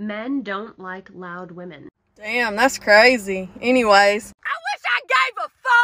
Men don't like loud women. Damn, that's crazy. Anyways. I wish I gave a fuck!